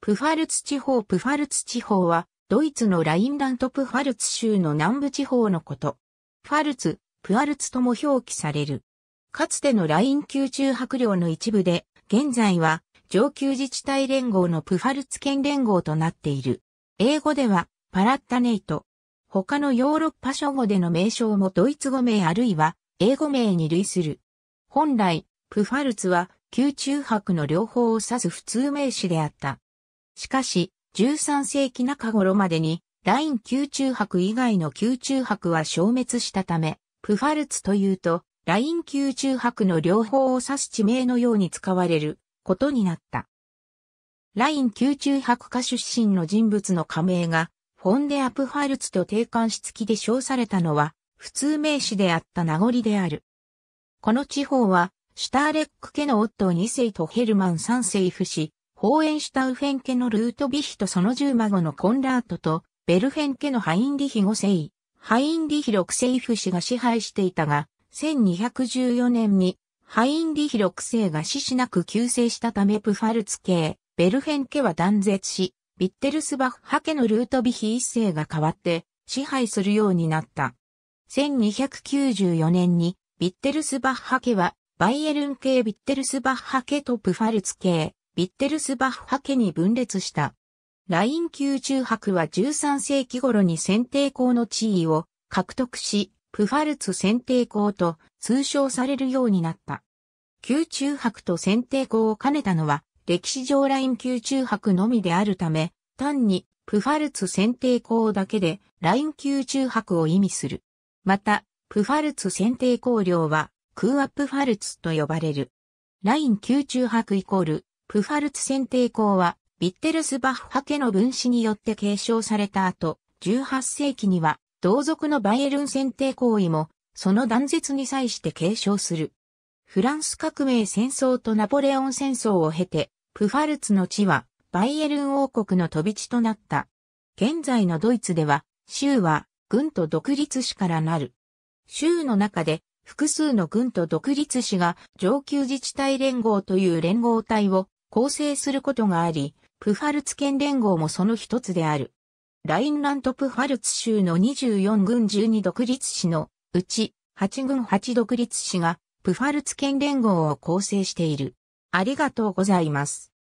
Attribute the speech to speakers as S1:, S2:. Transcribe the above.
S1: プファルツ地方プファルツ地方は、ドイツのラインラントプファルツ州の南部地方のこと。プファルツ、プアルツとも表記される。かつてのライン宮中閣僚の一部で、現在は上級自治体連合のプファルツ県連合となっている。英語ではパラッタネイト。他のヨーロッパ諸語での名称もドイツ語名あるいは英語名に類する。本来、プファルツは宮中泊の両方を指す普通名詞であった。しかし、13世紀中頃までに、ライン宮中泊以外の宮中泊は消滅したため、プファルツというと、ライン宮中泊の両方を指す地名のように使われることになった。ライン宮中泊家出身の人物の加盟が、フォンデアプファルツと定冠詞付きで称されたのは、普通名詞であった名残である。この地方は、シュターレック家のオットー2世とヘルマン3世父子、ホーエンシュタウフェン家のルートビヒとその従孫のコンラートと、ベルフェン家のハインリヒ5世、ハインリヒ6世父子が支配していたが、1214年に、ハインリヒ6世が死しなく急逝したためプファルツ伯、ベルフェン家は断絶し、ビッテルスバッハ家のルートビヒ1世が代わって支配するようになった。1294年に、ビッテルスバッハ家は、バイエルン系ビッテルスバッハ家とプファルツ系、ビッテルスバッハ家に分裂した。ライン宮中泊は13世紀頃に選定校の地位を獲得し、プファルツ選定校と通称されるようになった。宮中泊と選定校を兼ねたのは歴史上ライン宮中泊のみであるため、単にプファルツ選定校だけでライン宮中泊を意味する。また、プファルツ選定校領はクーアップファルツと呼ばれる。ライン宮中泊イコールプファルツ選定校は、ビッテルスバッハ家の分子によって継承された後、18世紀には、同族のバイエルン選定行為も、その断絶に際して継承する。フランス革命戦争とナポレオン戦争を経て、プファルツの地は、バイエルン王国の飛び地となった。現在のドイツでは、州は、軍と独立市からなる。州の中で、複数の軍と独立市が上級自治体連合という連合体を構成することがあり、プファルツ県連合もその一つである。ラインラントプファルツ州の24軍12独立市のうち8軍8独立市がプファルツ県連合を構成している。ありがとうございます。